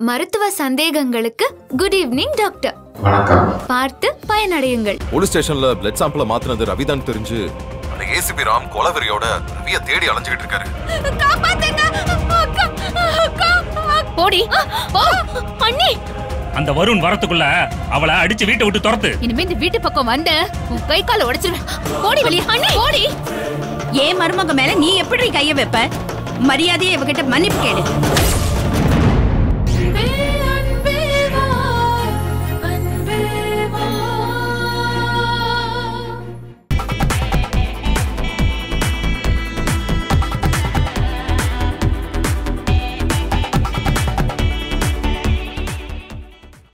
மருத்துவ சந்தேகங்களுக்கு good evening doctor வணக்கம். பார்த்து பயனடையுங்கள். போலீஸ் ஸ்டேஷன்ல பிளட் சாம்பிள மாத்தினது ரவிதான் தெரிஞ்சு அந்த ஏசிபி ராம் கொலவெறியோட ரவிய தேடி அலைஞ்சுகிட்டு இருக்காரு. போடி. பண்ணி அந்த வருண் வரத்துக்குள்ள அவளை அடிச்சு வீட்டை விட்டு துரத்து. இனிமே இந்த வீட்டு பக்கம் வந்த உன் கை கால உடைச்சிருவேன். போடி வெளிய அண்ணி. போடி. ஏன் மருமக மேல நீ எப்படி கைய வைப்ப? மரியாதையை இவகிட்ட மன்னிப்பு கேடு